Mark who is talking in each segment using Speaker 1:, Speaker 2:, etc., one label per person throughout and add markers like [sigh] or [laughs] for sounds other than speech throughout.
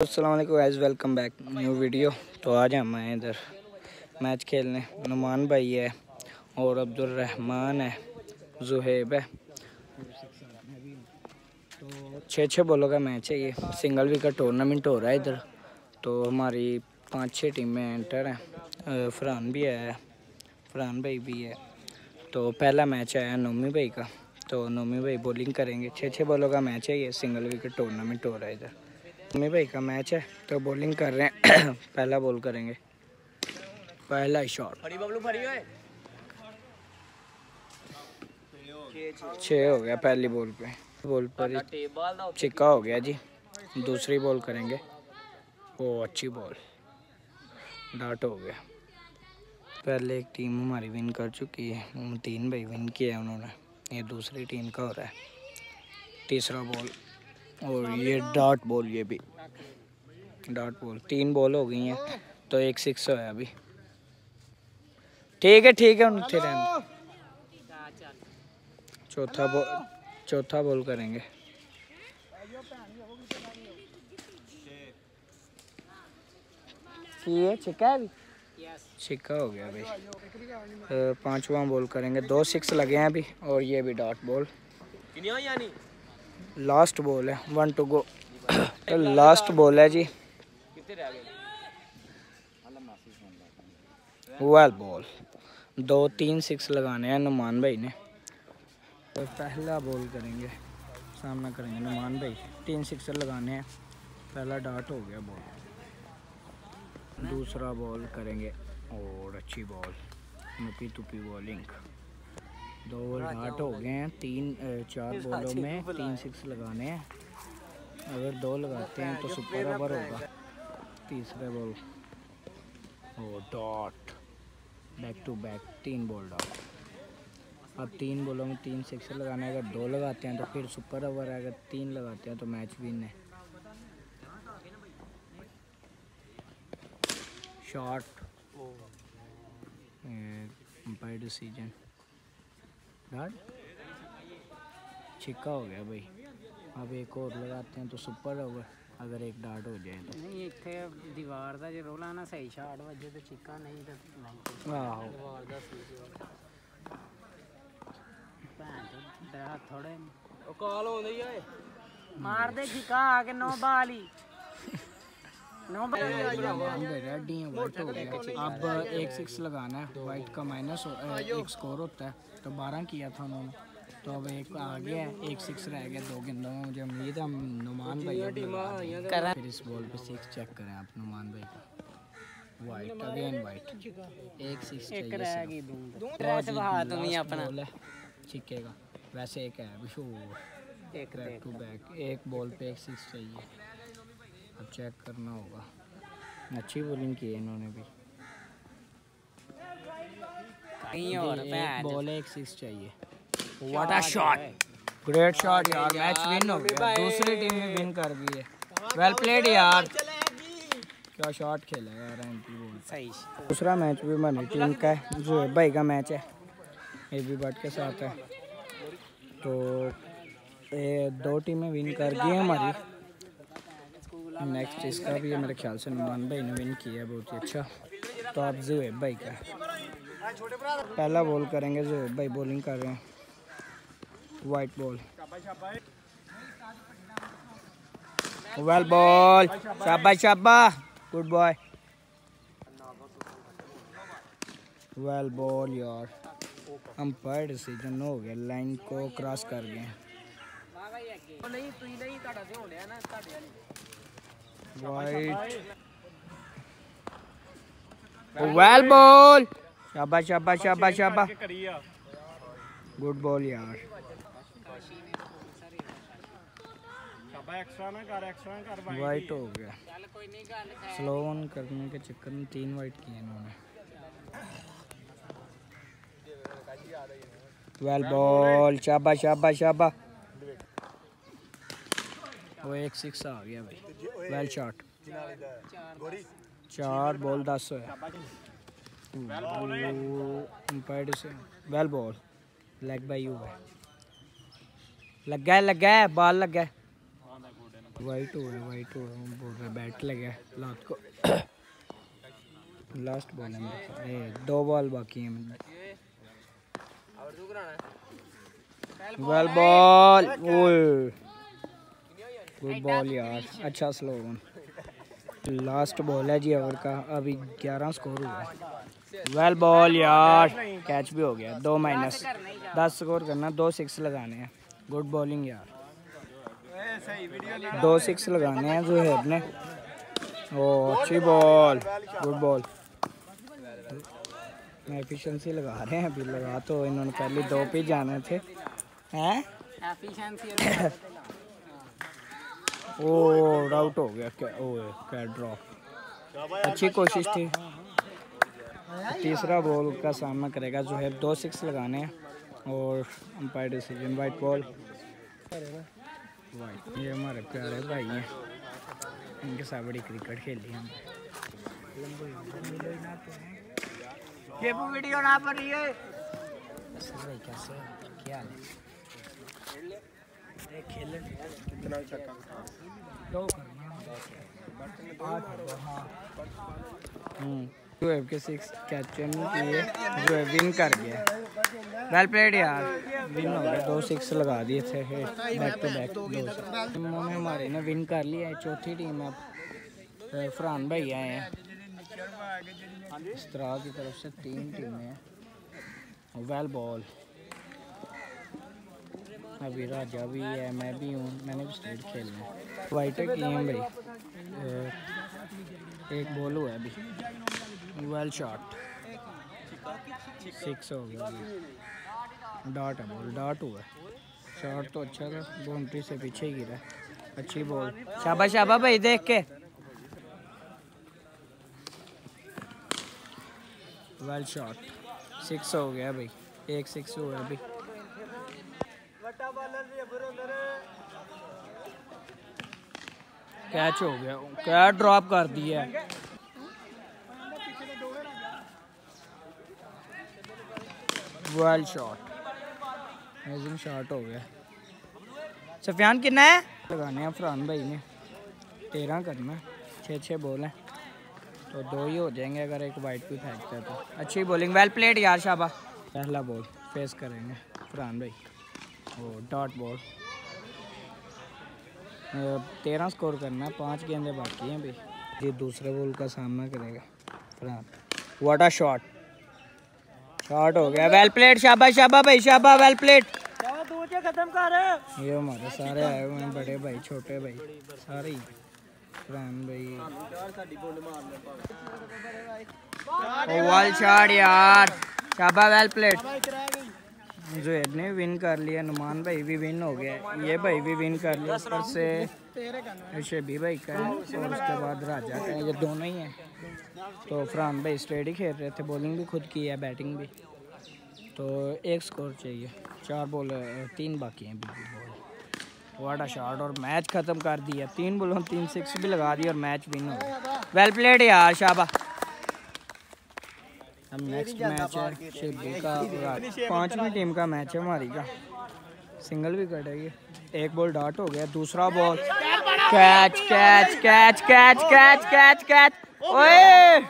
Speaker 1: Aslam guys welcome back new video तो आज हम आए इधर मैच खेलने। नुमान भाई है और अब्दुलरहमान है, जुहेब है। तो छः छः बॉलों का मैच है ये। सिंगल वीक का टूर्नामेंट हो रहा है इधर। तो हमारी पाँच छः टीमें एंटर हैं। फरहान भी है। फरहान भाई भी है। तो पहला मैच आया नोमी भाई का। तो नोमी भाई बॉलिंग करेंगे। छः छः बॉलों का मैच है ये। सिंगल विकेट टूर्नामेंट हो रहा है इधर। नोमी भाई का मैच है तो बॉलिंग कर रहे हैं। [coughs] पहला बॉल करेंगे। पहला शॉट छः हो गया पहली बॉल पे। बॉल पर छिक्का हो गया जी। दूसरी बॉल करेंगे। ओ अच्छी बॉल डाट हो गया। पहले एक टीम हमारी विन कर चुकी है। तीन भाई विन किया है उन्होंने। ये दूसरी टीम का हो रहा है। तीसरा बॉल और ये डॉट बॉल ये भी। डॉट बॉल तीन बॉल हो गई हैं तो एक सिक्स है अभी। ठीक है ठीक है रहने चौथा बॉल चौथा बॉल करेंगे। ये छिक्का है अभी? छिक्का हो गया भाई अ, पांचवा बॉल करेंगे। दो सिक्स लगे हैं अभी और ये भी डॉट बॉल लास्ट बॉल है वन टू गो तो लास्ट बॉल है जी. वेल बॉल दो, तीन सिक्स लगाने हैं नुमान भाई ने. तो पहला बॉल करेंगे, सामना करेंगे नुमान भाई. तीन सिक्सर लगाने हैं. पहला डाट हो गया बॉल दूसरा बॉल करेंगे और अच्छी बॉल नुपी तुपी बॉलिंग दो बॉल डाट हो गए हैं तीन चार बॉलों में तीन सिक्स लगाने हैं। अगर दो लगाते हैं तो सुपर ओवर होगा। तीसरा ball. Oh dot. Back to back तीन बॉल डॉट अब तीन बॉलों में तीन सिक्स लगाना है। अगर दो लगाते हैं तो फिर सुपर ओवर है। अगर तीन लगाते हैं तो मैच विन है। शॉट अंपायर डिसीज़न डाट छिक्का हो गया भाई। अब एक और लगाते हैं तो सुपर ओवर अगर एक डाट
Speaker 2: हो जाए तो। नहीं इतने दीवार का जो रोला
Speaker 1: ना
Speaker 2: सही शाट वजे तो छिक्का नहीं तो दीवार तो थोड़े। काल हो गई है मार दे छिक्का आके नौ
Speaker 1: बाल ही अब एक सिक्स लगाना है वाइट का माइनस एक स्कोर होता है तो बारह किया था उन्होंने। तो अब एक आ गया एक सिक्स रह गया दो गेंदों में। मुझे उम्मीद है नुमान भाई फिर इस बॉल पे सिक्स चेक करें आप नुमान भाई का। वाइट अगेन वाइट एक सिक्स अपना। छिकेगा। वैसे एक है
Speaker 2: एक
Speaker 1: बैक टू बैक एक बॉल पे एक सिक्स चाहिए। अब चेक करना होगा। अच्छी बॉलिंग की है इन्होंने भी। कहीं what a shot great shot यार मैच विन हो गया। दूसरी टीम ने विन कर दी है। वेल प्लेड यार। क्या शॉट खेला यार एंटी बॉल
Speaker 2: सही।
Speaker 1: दूसरा मैच भी मैंने टीम का जो है भाई का मैच है। ए बी बट के साथ है। तो ये दो टीमें विन कर दी है हमारी। नेक्स्ट इसका भी मेरे ख्याल से नुमान भाई ने विन किया है बहुत ही अच्छा। तो आप जुएब भाई का। पहला बॉल करेंगे जो भाई बॉलिंग कर रहे हैं। वाइट बॉल वेल बॉल शाबा शाबा गुड बॉय वेल बॉल यार। हम पर डिसीज़न हो गया लाइन को क्रॉस कर गए वेल बॉल शाबाश शाबाश शाबाश शाबाश। गुड बॉल यार। वाइट हो गया। स्लो ऑन करने के चक्कर में तीन वाइट किए इन्होंने। ट्वेल्व बॉल शाबा शाबा शाबा वो एक सिक्स आ गया भाई। वेल शॉट चार बॉल दस है। से वेल बॉल लेग बाई यू है लगा है लगा है बॉल लगा है वाइट है वाइट हुआ है बोल रहे बैट लगा है लात को लास्ट बॉल है ए, दो बॉल बाकी हैं वेल बॉल गुड बॉल यार अच्छा स्लो वन लास्ट बॉल है जी ओवर का अभी 11 स्कोर हुआ है वेल बॉल यार कैच भी हो गया. दो माइनस दस स्कोर करना. दो सिक्स लगाने हैं. गुड बॉलिंग यार दो सिक्स लगाने हैं जुहेब ने ओ अच्छी बॉल गुड बॉल एफिशिएंसी लगा रहे हैं. अभी लगा तो इन्होंने पहले दो पे जाने थे. हैं? ओ आउट [coughs] हो। गया. क्या ओ क्या ड्रॉप अच्छी कोशिश थी. तीसरा बॉल का सामना करेगा जो है दो सिक्स लगाने और umpire decision wide ball wide ये हमारे प्यारे भाई हैं। इनके साथ बड़ी क्रिकेट खेली हम
Speaker 2: ये वीडियो ना पर रही है
Speaker 1: भाई कैसे क्या है? खेल कितना दो जो है के सिक्स कैप्चन किए। जो है विन कर गया। वेल प्लेड यार। विन हो गया। दो सिक्स लगा दिए थे। बैक टू बैक दो उन्होंने हमारे ने विन कर लिया है। चौथी टीम अब फरहान भाई आए हैं। इस तरह की तरफ़ से तीन टीमें हैं। वेल बॉल अभी राजा भी है। मैं भी हूँ। मैंने भी स्टेट खेलना है। वाइट की हैं भाई। एक बॉल हुआ अभी। वेल शॉट सिक्स हो गया डॉट है बॉल डॉट हुआ शॉट तो अच्छा था बाउंड्री से पीछे ही गिरा अच्छी बॉल शाबाश शाबाश भाई, देख के। वेल शॉट सिक्स हो गया भाई। एक सिक्स है अभी। कैच हो गया। क्या ड्रॉप कर दिया वेल शॉट अमेजिंग शॉट हो गया। सफियान कितना है? लगाने हैं फरहान भाई ने। तेरह करना है। छः छः बॉल हैं। तो दो ही हो जाएँगे अगर एक वाइट भी फेंकता है तो। अच्छी बॉलिंग वेल प्लेड यार शाबा। पहला बॉल फेस करेंगे फरहान भाई। ओ डॉट बॉल तेरह स्कोर करना है। पाँच गेंदे बाकी हैं भाई ये दूसरे बॉल का सामना करेगा फरहान। वाट शॉट शॉट हो गया। वेल प्लेड शाबा शाबा भाई शाबा वेल
Speaker 2: प्लेट खत्म कर।
Speaker 1: ये हमारे सारे आए हुए हैं बड़े भाई छोटे भाई सारे ही। भाई। ओवल शॉट यार। शाबा वेल प्लेड जुएब ने विन कर लिया नुमान भाई भी विन हो गया, ये भाई भी विन कर लिया, ऊपर से शेबी भाई का और उसके बाद राजा का ये दोनों ही हैं। तो फरहान भाई स्ट्रेट ही खेल रहे थे बॉलिंग भी खुद की है बैटिंग भी। तो एक स्कोर चाहिए, चार बॉल तीन बाकी हैं big ball what a shot और मैच ख़त्म कर दिया, तीन बॉलों तीन सिक्स भी लगा दी और मैच विन हो गया। वेल प्लेड यार शाबा अब नेक्स्ट मैच है शिबू का [laughs] पांचवी टीम का मैच है हमारी का। सिंगल भी कटेगी एक बॉल डॉट हो गया दूसरा ball catch catch catch catch catch catch catch ओए।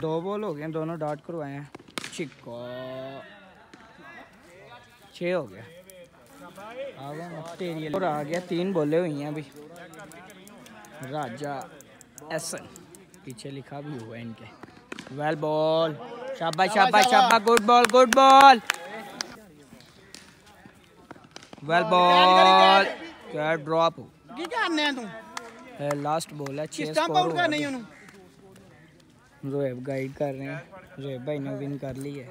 Speaker 1: दो बॉल हो गए दोनों डॉट करवाए हैं। छिक्का। छः हो गया। आ गया और आ गया तीन बोले हुई हैं अभी। राजा एसन पीछे लिखा भी हुआ है इनके। वेल बॉल शाबाश शाबाश शाबाश। Good ball good ball well ball क्या ड्रॉप हो लास्ट बॉल है छह स्कोर
Speaker 2: नहीं
Speaker 1: रोहेब गाइड कर रहे हैं। रोहेब भाई ने विन कर ली है।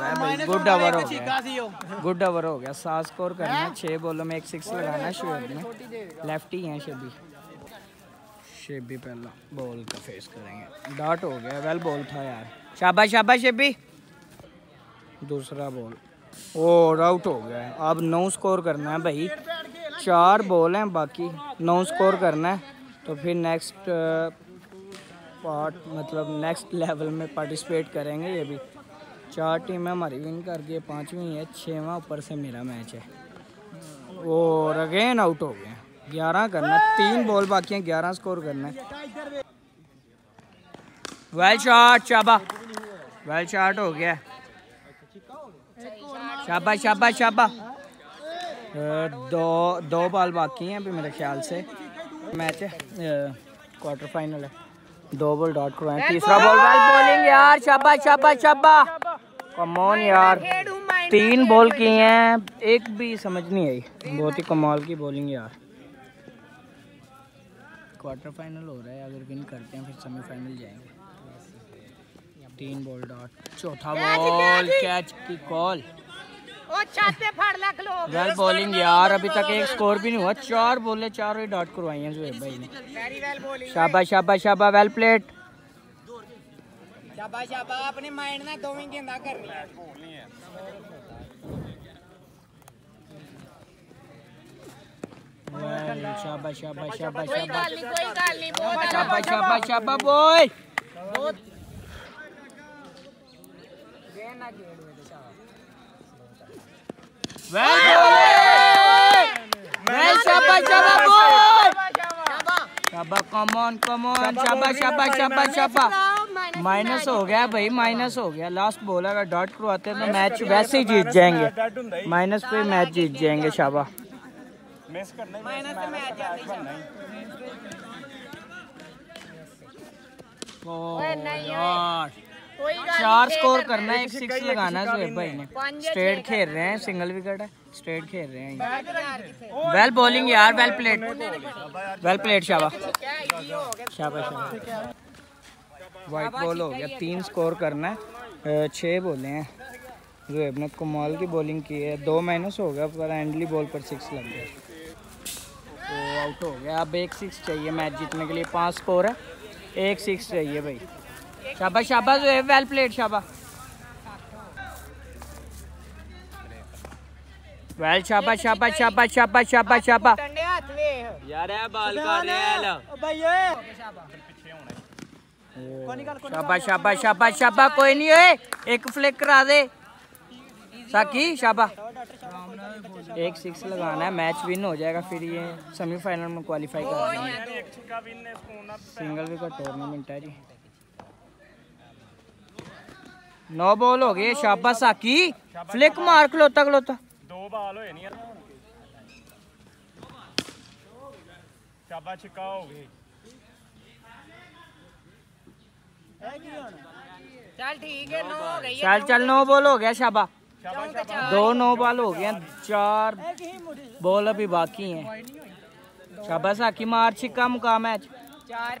Speaker 1: है गुड ओवर हो। गया। सात स्कोर करना है? में एक सिक्स लगाना ने लेफ़्ट ही। है शेबी शेबी पहला बॉल का फेस करेंगे। डॉट हो गया। वेल बॉल था यार। शाबाश शाबाश शेबी दूसरा बॉल और आउट हो गया है। अब नौ स्कोर करना है भाई। चार बॉल हैं, बाकी नौ स्कोर करना है। तो फिर नेक्स्ट पार्ट मतलब नेक्स्ट लेवल में पार्टिसिपेट करेंगे ये भी। चार टीमें हमारी विन कर गई पांचवी है, छवा ऊपर से मेरा मैच है। वो अगेन आउट हो गए ग्यारह करना तीन बॉल बाकी हैं, ग्यारह स्कोर करना है। वेल शॉट शाबा वेल शॉट हो गया शाबा शाबा शाबा दो दो बॉल बाकी हैं अभी मेरे ख्याल से। मैच है क्वार्टर फाइनल है। दो बॉल डॉट करवाए तीसरा बॉल वेल बॉलिंग यार। शाबा शाबा शाबा कम ऑन यार। तीन बॉल किए हैं। एक भी समझ नहीं आई। बहुत ही कमाल की बॉलिंग यार। क्वार्टर फाइनल हो रहा है। अगर विन करते हैं फिर सेमीफाइनल जाएँगे। तीन बॉल डॉट चौथा बॉल कैच की कॉल वेल बॉलिंग यार अभी तक एक स्कोर भी नहीं हुआ। चार बोले चार ही डॉट करवाई हैं जुहेब भाई ने। शाबा शाबा शाबा वेल प्लेट
Speaker 2: शाबा शाबा अपने माइंड ना दो गेंदा कर
Speaker 1: शाबा शाबा शाबा शाबा शाबा शाबा शाबाश कमोन शाबाश शाबाश शाबाश शाबाश माइनस हो गया भाई माइनस हो गया. लास्ट बॉल अगर डॉट करवाते हैं तो मैच वैसे ही जीत जाएँगे. माइनस पे मैच जीत जाएँगे शाबा
Speaker 2: मिस
Speaker 1: करने
Speaker 3: मैच हाँ,
Speaker 1: चार स्कोर करना है एक सिक्स लगाना है भाई ने। स्ट्रेट खेल रहे हैं सिंगल विकेट है स्ट्रेट खेल रहे हैं। वेल बॉलिंग यार वेल प्लेट वेल प्लेट शाबा शाबा शाबा वाइट बॉल हो गया? तीन स्कोर करना है। छः बोले हैं। जोब ने कमाल की बॉलिंग की है। दो माइनस हो गया पर एंडली बॉल पर सिक्स लग गया। तो आउट हो गया। अब एक सिक्स चाहिए मैच जीतने के लिए। पाँच स्कोर है। एक सिक्स चाहिए भाई। शाबा शाबा जो है वेल प्लेड शाबा वेल शाबा शाबा शाबा शाबा शाबा शाबा यार ये बाल का रेल शाबा शाबा शाबा शाबा कोई नहीं ओए एक फ्लिक करा दे। साकी शाबा एक सिक्स लगाना है मैच विन हो जाएगा फिर ये सेमीफाइनल में क्वालिफाई कर सिंगल भी का टूर्नामेंट है जी। नौ बॉल हो गए शाबाश साकी फ्लिक मार खलोता खलोता।
Speaker 4: दो बॉल होए नहीं। शाबाश छक्का हो गए।
Speaker 2: चल ठीक है नौ हो गई।
Speaker 1: चल चल नौ बॉल हो गया शाबा। दो नौ बॉल हो गए चार बॉल अभी बाकी हैं। शाबा साकी मार छक्का मुका मैच। चार।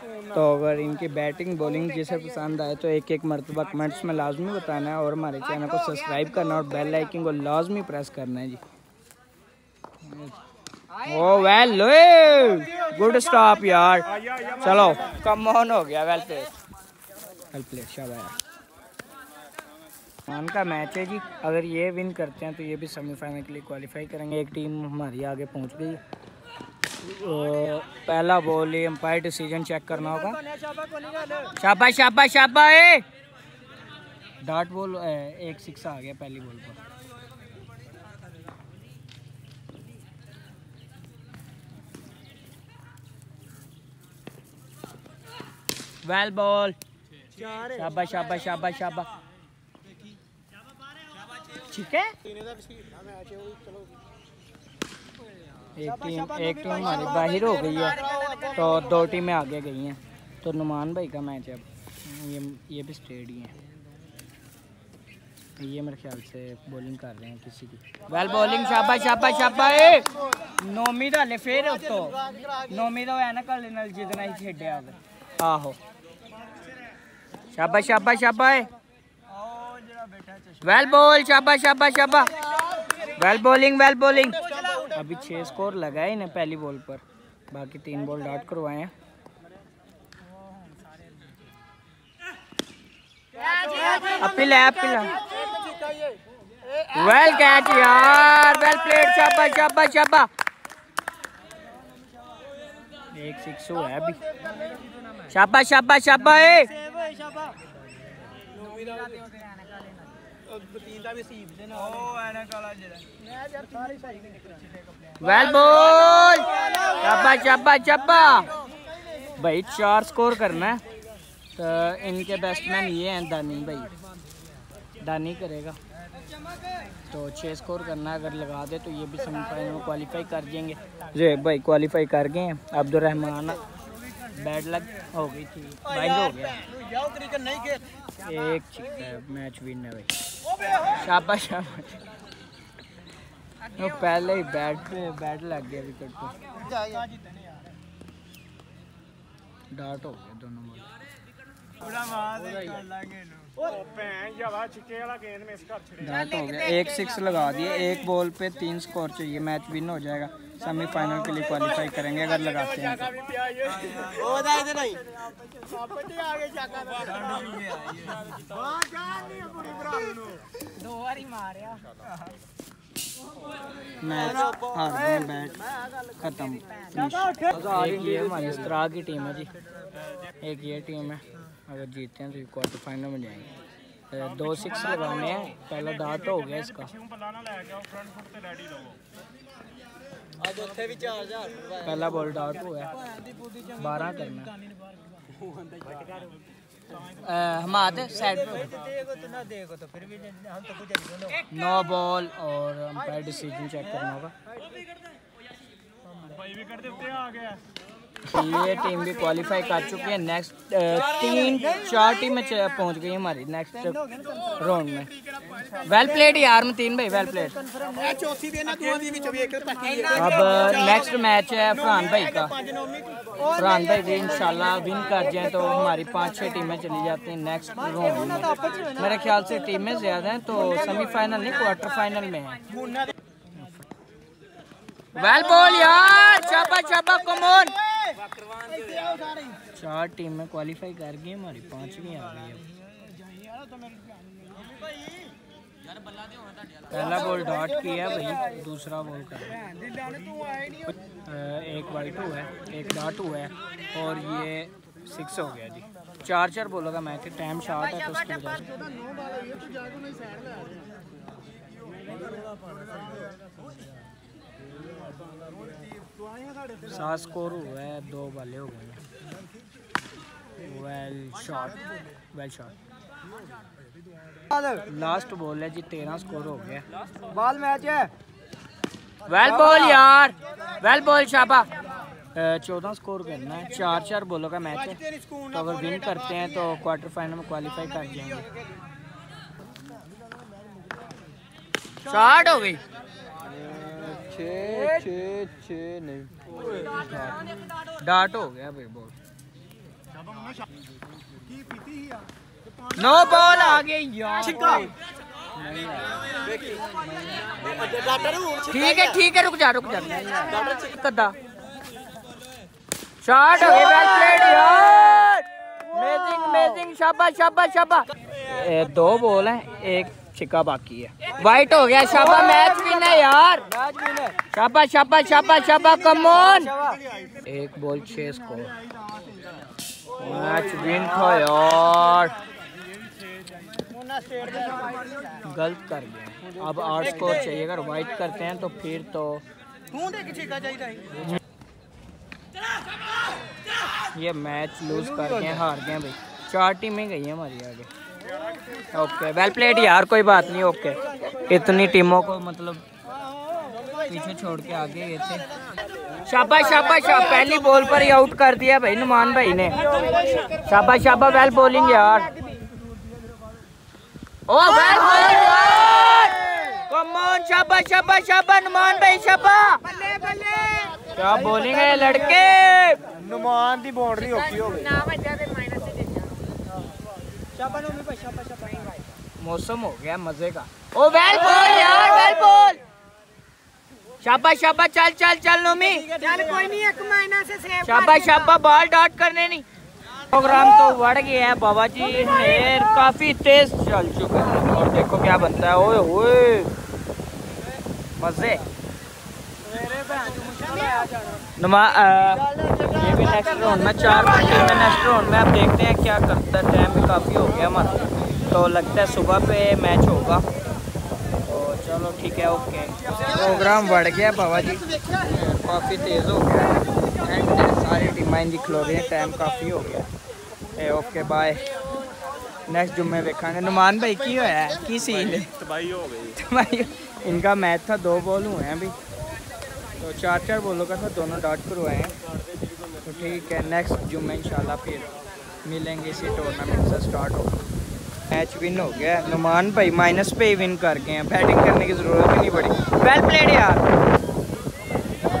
Speaker 1: तो अगर इनकी बैटिंग, बॉलिंग जिसे पसंद आए तो एक एक मरतबा कमेंट्स में लाजमी बताना है और हमारे चैनल को सब्सक्राइब करना और बेल आइकन को लाजमी प्रेस करना है जी। ओ वेल गुड स्टॉप यार। चलो कम ऑन हो गया वेल प्लेट वेल प्लेट शाबाश। मान का मैच है जी। अगर ये विन करते हैं तो ये भी सेमीफाइनल के लिए क्वालिफाई करेंगे। एक टीम हमारी आगे पहुँच गई। पहला बॉल ही अंपायर डिसीज़न चेक करना होगा। शाबा शाबा शाबा डाट बॉल एक सिक्स आ गया पहली बॉल पर। वेल बॉल शाबा शाबा शाबा शाबा ठीक है? एक टीम एक टीम हमारी बाहर हो गई है तो दो टीमें आगे गई हैं तो नुमान भाई का मैच है अब ये ये भी स्टेड ही है ये मेरे ख्याल से बॉलिंग कर रहे हैं किसी की वेल बॉलिंग शाबा शाबा शाबा ए नौमी ਦਾ ਹਲੇ ਫੇਰ ਉੱਤੋਂ ਨੌਮੀ ਦਾ ਹੋਇਆ ਨਾ ਕੱਲ ਨਾਲ ਜਿੱਦਣਾ ਹੀ ਖੇਡਿਆ ਹੋਵੇ ਆਹੋ शाबा शाबा शाबा ए वेल बॉल शाबा शाबा शाबा वेल बॉलिंग वेल बॉलिंग अभी छः स्कोर लगा है इन्हें पहली बॉल पर। बाकी तीन बॉल डॉट करवाए हैं। अपील है अपील वेल कैच यार वेल प्लेड शाबा शाबा शाबा एक सिक्स हुआ है अभी। शाबा शाबा शाबा ए। वेल बॉल शाबा शाबा शाबा भाई, चार स्कोर करना है। तो इनके बैट्समैन ये हैं, दानी भाई। दानी करेगा। तो छः स्कोर करना अगर लगा दे तो ये भी सेमीफाइनल में क्वालिफाई कर जाएँगे जी भाई क्वालिफाई कर गए हैं। अब्दुलरहमान बैड लग हो गई थी। बाइंड हो गया। एक मैच विन है भाई। शाबाश शाबाश। तो पहले ही बैट पे बैट लग गया विकेट पे डाट हो गया दोनों बॉल डाट हो गया। एक सिक्स लगा दिए एक बॉल पे तीन स्कोर चाहिए मैच विन हो जाएगा। सेमीफाइनल के लिए क्वालिफाई करेंगे अगर लगाते हैं तो। दो बार मारिया हाँ। खत्म। की टीम है जी। एक ये टीम है, अगर जीते हैं तो क्वार्टर फाइनल में जाएँगे। दो सिक्स लगाने हैं, पहला दांत हो गया इसका। पहला बॉल डाउट हुआ बारह करना है। अ, हम आते साइड पे नो बॉल और अंपायर डिसीज़न चेक करना होगा। ये टीम भी क्वालिफाई कर चुकी है। नेक्स्ट uh, तीन चार टीमें पहुँच गई हमारी नेक्स्ट राउंड में। वेल प्लेड यार तीन भाई वेल प्लेड अब uh, नेक्स्ट मैच है फरहान भाई का। फरहान भाई जी इंशाल्लाह विन कर जाए तो हमारी पाँच छह टीमें चली जाती हैं नेक्स्ट राउंड में। मेरे ख्याल से टीमें ज़्यादा हैं तो सेमीफाइनल नहीं क्वार्टर फाइनल में है। वेल बॉल यार शाबाश शाबाश कमोन चार टीमें क्वालिफाई कर गई, हमारी पांचवी आ गई पहला बॉल डॉट किया भाई, दूसरा बॉल कर एक वाइट हुआ है, एक डॉट हुआ है, और ये सिक्स हो गया जी। चार चार बॉलों का मैच टाइम शॉर्ट है तो उसकी सात स्कोर हुआ है दो बाले हो गए। well shot well shot last ball है जी तेरह स्कोर हो गया
Speaker 2: ਬਾਲ ਮੈਚ ਹੈ
Speaker 1: वेल बॉल यार वेल बॉल शाबा चौदह स्कोर करना है चार चार बॉलों का मैच है तो अगर विन करते हैं तो क्वार्टर फाइनल में क्वालिफाई कर जाएंगे शॉट हो गई डाट हो गया भाई बॉल नो बॉल आ गई यार ठीक है ठीक है रुक जा रुक जा। कदा शॉट हो गया वेल प्लेड यार अमेजिंग अमेजिंग शाबाश शाबाश। शाबाश दो बॉल हैं एक छिक्का बाकी है। वाइट हो गया शाबा मैच विन है यार। शाबाश शाबाश शाबाश शाबाश कम ऑन एक बॉल छह स्कोर मैच विन था यार। गलत कर गया। अब आठ स्कोर चाहिए, अगर वाइट करते हैं तो फिर तो। ये मैच लूज कर गए हार गए भाई। चार टीमें गई हैं हमारी आगे। ओके वेल प्लेड यार, कोई बात नहीं ओके इतनी टीमों को मतलब पीछे छोड़ के आगे गए थे। शाबाश शाबाश पहली बॉल पर ही आउट कर दिया भाई नुमान भाई ने। शाबाश शाबाश वेल बॉलिंग यार। ओ वेल कमोन शाबाश शाबाश शाबाश नुमान भाई शाबाश। क्या बॉलिंग है लड़के?
Speaker 2: नुमान दी बाउंड्री औखी हो गई
Speaker 1: मौसम हो गया मज़े का। ओ वेल बॉल यार वेल बॉल शाबा शाबा चल चल चल नोमी।
Speaker 2: चल कोई नहीं एक महीना से सेव
Speaker 1: शाबा शाबा बाल डॉट करने नहीं। प्रोग्राम तो बढ़ गया है बाबा जी हेर काफ़ी तेज चल चुका है। और देखो क्या बनता है ओए ओए। मज़े। नमा ये भी नेक्स्ट राउंड में चार घंटे में नेक्स्ट राउंड में आप देखते हैं क्या करता है। टाइम भी काफ़ी हो गया हमारा तो लगता है सुबह पे मैच होगा। चलो ठीक है ओके। प्रोग्राम बढ़ गया बाबा जी काफ़ी तेज़ हो गया। एंड सारी टीमें दिख लो रही टाइम काफ़ी हो गया। ए ओके बाय नेक्स्ट जुम्मे देखा नुमान भाई की होया की सीन
Speaker 4: तबाही हो गई।
Speaker 1: तबाही इनका मैच था दो बॉल हुए हैं अभी। तो चार चार बॉलों का था दोनों डॉट पर हुए हैं। तो ठीक है नेक्स्ट जुम्मे इंशाल्लाह फिर मिलेंगे इसी टूर्नामेंट से स्टार्ट होगा मैच विन हो गया। नुमान भाई माइनस पे ही विन कर गए हैं। बैटिंग करने की ज़रूरत ही नहीं पड़ी। वेल प्लेड यार।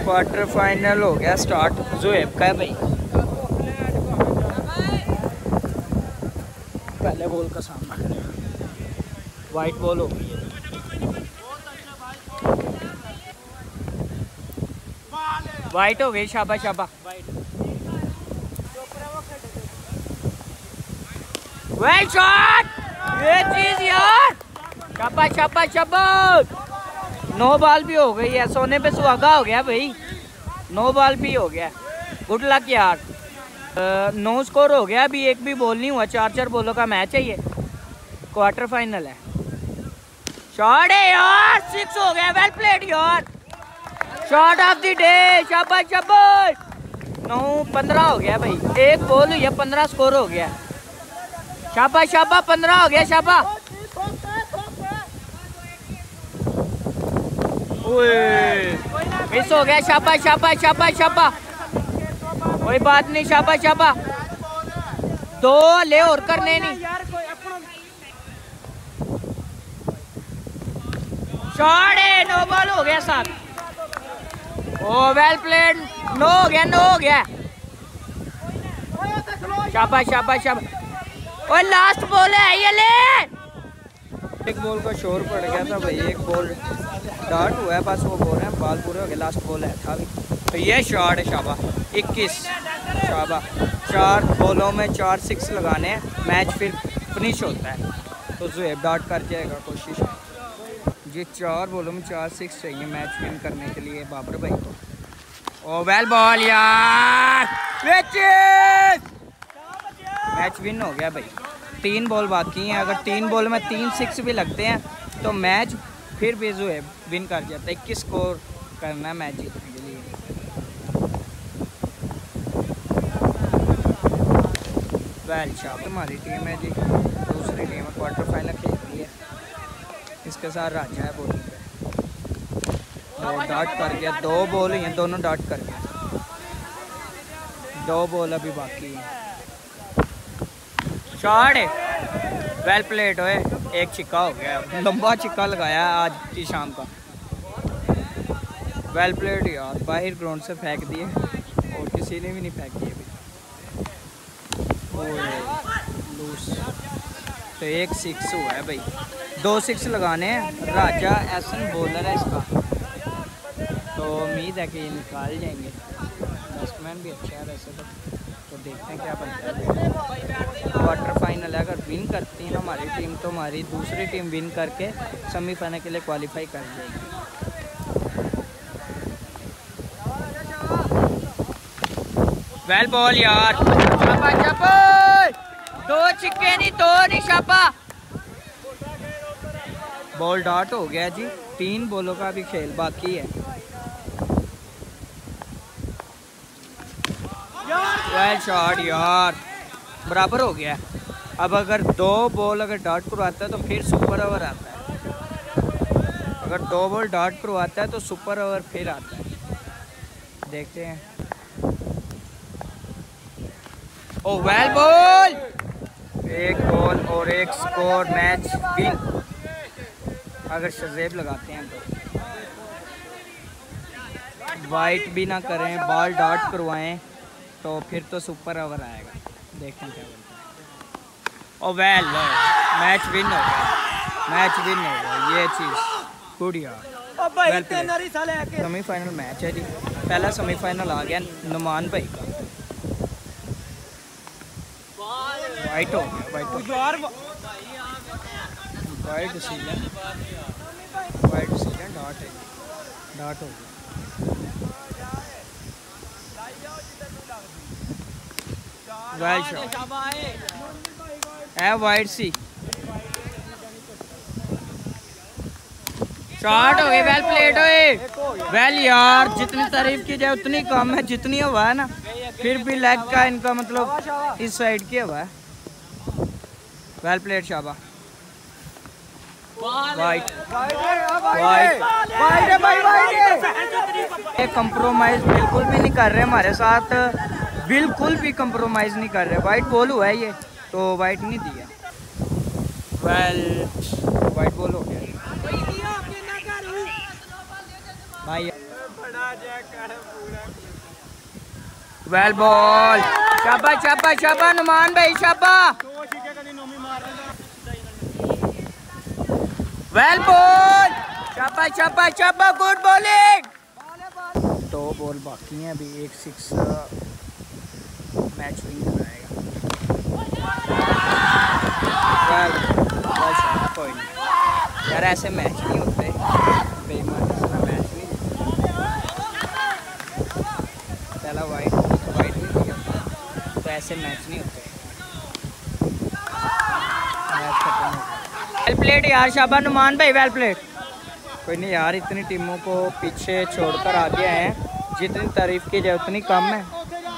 Speaker 1: क्वार्टर फाइनल हो गया स्टार्ट जोएब का है भाई। पहले बॉल का सामना करें वाइट बॉल हो गई वाइट हो गई, शाबा शाबा। वेल शॉट ये चीज़ यार। शाबा शाबा शाबा नो बॉल भी हो गई है सोने पे सुहागा हो गया भाई। नो बॉल भी हो गया। गुड लक यार। नौ स्कोर हो गया, अभी एक भी बॉल नहीं हुआ, चार चार बॉलों का मैच है ये। क्वार्टर फाइनल है। शॉट है यार सिक्स हो गया वेल प्लेड यार। शॉट ऑफ़ द डे शाबाश शाबाश नौ, पंद्रह हो गया भाई। एक बॉल हुई है, पंद्रह स्कोर हो गया। शाबा शाबा पंद्रह हो गया शाबा। मिस हो गया शाबा शाबा शाबा शाबा। कोई बात नहीं शाबा शाबा। दो ले और करने नहीं शॉट है नो बॉल हो गया साहब। ओ वेल प्लेड नो हो गया नो हो गया। शाबा शाबा शाबा। ओए लास्ट बॉल है, ये ले। एक बॉल का शोर पड़ गया था भाई, एक बॉल डार्ट हुआ है, बस वो बोल हैं बॉल पूरे हो गए लास्ट बॉल है, था तो ये शॉट है, शाबा, इक्कीस, शाबा। चार बॉलों में चार सिक्स लगाने हैं मैच फिर फिनिश होता है। तो जुएब डार्ट कर जाएगा कोशिश। ये चार बॉलों में चार सिक्स चाहिए मैच विन करने के लिए, बाबर भाई। को ओ वेल बॉल यार मैच विन हो गया भाई। तीन बॉल बाकी हैं। अगर तीन बॉल में तीन सिक्स भी लगते हैं तो मैच फिर भी जो है विन कर जाता है इक्कीस स्कोर करना है मैच जीतने के लिए। वेल शाह हमारी टीम है जी। दूसरी टीम क्वार्टर फाइनल खेल रही है। इसके साथ राजा है बॉलिंग पे। और डॉट कर गया। दो बॉल ही हैं, दोनों डॉट कर गया दो बॉल अभी बाकी हैं। शॉट है वेल प्लेट होए एक छिक्का हो गया। लंबा छिक्का लगाया आज की शाम का। वेल प्लेट यार। बाहर ग्राउंड से फेंक दिए। और किसी ने भी नहीं फेंक दिए तो एक सिक्स हुआ है भाई। दो सिक्स लगाने हैं। राजा एसन बॉलर है इसका। तो उम्मीद है कि ये निकाल जाएँगे बैट्समैन भी अच्छा है वैसे तो। तो देखते हैं क्या बनता है। क्वार्टर फाइनल है अगर विन करती है हमारी टीम तो हमारी दूसरी टीम विन करके सेमीफाइनल के लिए क्वालिफाई कर जाएगी वेल बॉल यार। शाबा शाबा दो छिक्के नहीं दो नहीं शाबा। बॉल डॉट हो गया जी। तीन बॉलों का भी खेल बाकी है। वेल शॉट यार। बराबर हो गया। अब अगर दो बॉल अगर डॉट करवाता है तो फिर सुपर ओवर आता है। अगर दो बॉल डॉट करवाता है तो सुपर ओवर फिर आता है। देखते हैं। ओ वेल बॉल एक बॉल और एक स्कोर मैच विन अगर शजेब लगाते हैं तो। वाइट भी ना करें बॉल डॉट करवाएँ। तो फिर तो सुपर ओवर आएगा। देखते हैं क्या बनता है। ओ वेल मैच विन हो गया। मैच विन हो गया। ये चीज़। गुड यार। सेमीफाइनल मैच है जी। पहला सेमीफाइनल आ गया नुमान भाई का। वाइट हो गया वाइट हो गया। Wide decision wide decision dot है। डॉट हो गया। शॉट है वाइट सी शॉट हो गई वेल प्लेट हुए वेल यार जितनी तारीफ़ की जाए उतनी कम है जितनी हुआ है ना फिर भी लेग का इनका मतलब इस साइड की हुआ है. वेल प्लेट शाबा ये कंप्रोमाइज बिल्कुल भी नहीं कर रहे हमारे साथ. बिल्कुल भी कंप्रोमाइज नहीं कर रहे। वाइट बॉल हुआ है ये तो वाइट नहीं दिया। वेल वाइट बॉल हो गया। भाई वेल बॉल शाबा शाबा शाबा नुमान भाई शाबा वेल बॉल शाबा शाबा शाबा गुड बॉलिंग दो बॉल बाकी हैं अभी एक सिक्स मैच विन कराएगा वेल वेल शाबा कोई नहीं यार ऐसे मैच नहीं होते। बेईमानी मैच नहीं पहला वाइट वाइट नहीं दिया तो ऐसे मैच नहीं होते। वेल प्लेड यार शाबा नुमान भाई वेल प्लेड कोई नहीं यार इतनी टीमों को पीछे छोड़कर आगे आए हैं। जितनी तारीफ़ की जाए उतनी कम है।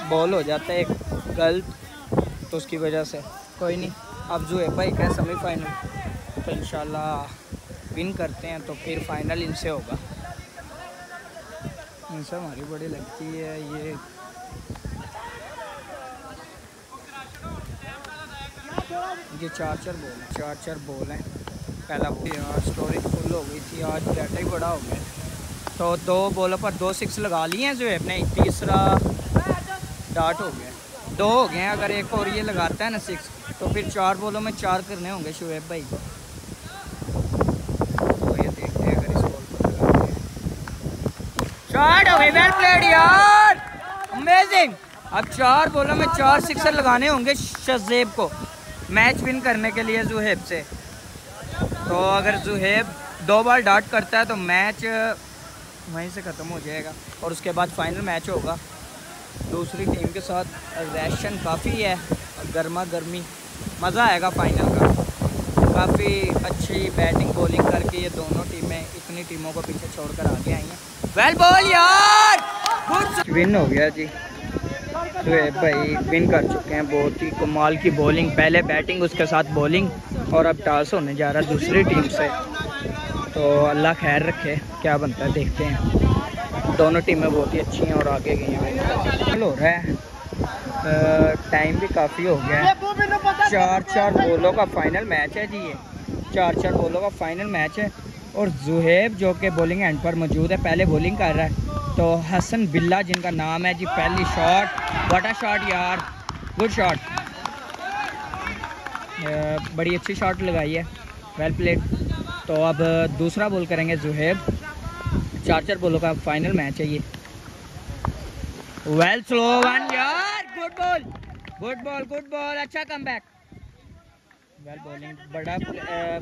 Speaker 1: बॉल हो जाता है एक गलत तो उसकी वजह से। कोई नहीं अब जो है भाई का सेमीफाइनल तो इंशाल्लाह। विन करते हैं तो फिर फाइनल इनसे होगा। इनसे हमारी बड़ी लगती है, ये। ये चार चार बॉल हैं चार चार बॉल हैं। पहला बॉल स्टोरेज फुल हो गई थी, आज डाटा ही बड़ा हो गया। तो दो बॉलों पर दो सिक्स लगा लिए हैं जो ने तीसरा डाट हो गया। दो हो गए हैं, अगर एक और ये लगाता है ना सिक्स तो फिर चार बॉलों में चार करने होंगे शुएब भाई। को तो ये देखते हैं अगर इस बॉल को लगाते हैं शॉट हो गई वेल प्लेड यार। अमेजिंग अब चार बॉलों में चार सिक्सर लगाने होंगे शजेब को। मैच विन करने के लिए जुहेब से। तो अगर जुहेब दो बार डाट करता है तो मैच वहीं से ख़त्म हो जाएगा। और उसके बाद फाइनल मैच होगा। दूसरी टीम के साथ रेशन काफ़ी है। गर्मा गर्मी मज़ा आएगा फाइनल का। काफ़ी अच्छी बैटिंग बॉलिंग करके ये दोनों टीमें इतनी टीमों को पीछे छोड़कर आगे आई हैं। वेल बॉल यार। विन हो गया जी। तो भाई विन कर चुके हैं बहुत ही। कमाल की बॉलिंग पहले बैटिंग उसके साथ बॉलिंग और अब टॉस होने जा रहा है दूसरी टीम से। तो अल्लाह खैर रखे, क्या बनता है, देखते हैं। दोनों टीमें बहुत ही अच्छी हैं और आगे गई हैं। हो रहा है। टाइम भी काफ़ी हो गया है। चार चार बॉलों का फाइनल मैच है जी ये। चार चार बॉलों का फाइनल मैच है। और जुहेब जो कि बॉलिंग एंड पर मौजूद है, पहले बॉलिंग कर रहा है। तो हसन बिल्ला जिनका नाम है जी, पहली शॉट बड़ा शॉट यार गुड शॉट बड़ी अच्छी शॉट लगाई है वेल प्लेड तो अब दूसरा बॉल करेंगे जुहेब। चार चार बॉलों का फाइनल मैच है ये। वेल स्लो वन यार good ball good ball good ball अच्छा कम बैक वेल बॉलिंग बड़ा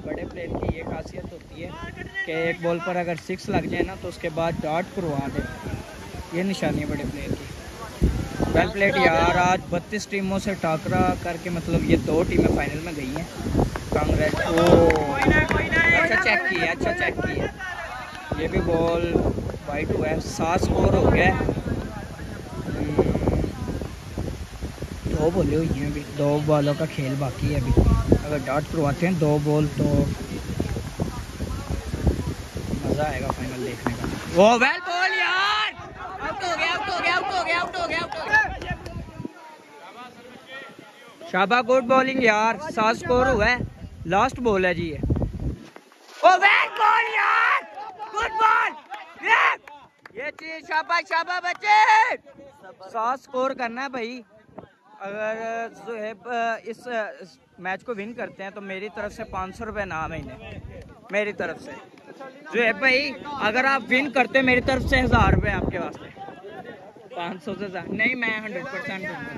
Speaker 1: बड़े प्लेयर की ये खासियत होती है कि एक बॉल पर अगर सिक्स लग जाए ना तो उसके बाद डॉट करवा दे। ये निशानी है बड़े प्लेयर की। वेल प्लेट यार आज बत्तीस टीमों से टाकरा करके मतलब ये दो टीमें फाइनल में गई हैं। कांग्रेस ओ अच्छा चेक किया अच्छा चेक किया। ये भी बॉल वाइट हुआ है सात स्कोर हो गया। हम्म, दो बॉलें हुई हैं अभी दो बॉलों का खेल बाकी है अभी। अगर डॉट करवाते हैं, दो बॉल तो मज़ा आएगा फाइनल देखने का। वो वेल बॉल यार! आउट हो गया आउट हो गया आउट हो गया आउट हो गया आउट हो शाबा गुड बॉलिंग यार, सात स्कोर हुआ है। लास्ट बॉल है जी ये। ओ वेल बॉल यार! गुड बॉल ये चीज़ शाबा शाबा बच्चे! सात स्कोर करना है भाई। अगर जुहेब इस मैच को विन करते हैं तो मेरी तरफ़ से पाँच सौ रुपये नाम है मेरी तरफ़ से। जो है भाई, अगर आप विन करते हैं, मेरी तरफ़ से हज़ार रुपये आपके वास्ते। पाँच सौ से ज़्यादा। नहीं, मैं हंड्रेड परसेंट दूँगा।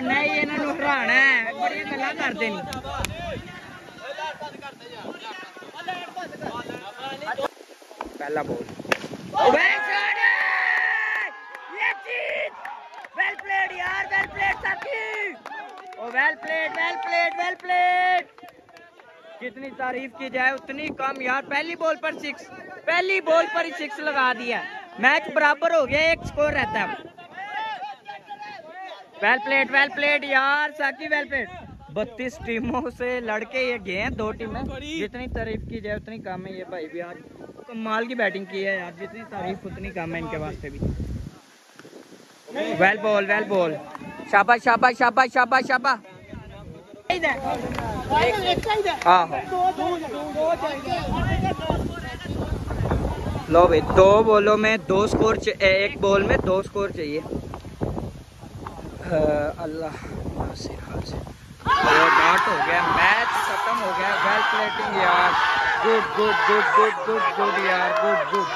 Speaker 1: नहीं इन्होंने हराना है। बड़िया गल्ला करते नहीं। पहला बॉल वेल शॉट ये जीत वेल प्लेड यार वेल प्लेड साथी ओ well played well played well played जितनी तारीफ़ की जाए, उतनी कम। यार, पहली बॉल पर सिक्स पहली बॉल पर ही सिक्स लगा दिया मैच बराबर हो गया, एक स्कोर रहता है। वेल प्लेड वेल प्लेड यार, साकी वेल प्लेड बत्तीस टीमों से लड़के ये गए हैं, दो टीमें। जितनी तारीफ़ की जाए, उतनी कम है ये भाई भी। आज कमाल की बैटिंग की है यार, जितनी तारीफ़, उतनी कम है इनके वास्ते भी। वेल बॉल वेल बॉल शाबाश शाबाश शाबाश शाबाश शाबाश। हाँ लो भाई, दो बॉलों में दो स्कोर एक बॉल में दो स्कोर चाहिए। अल्लाह डॉट हो गया मैच खत्म हो गया वेल प्लेटिंग यार। Good good good good good good यार गुड गुड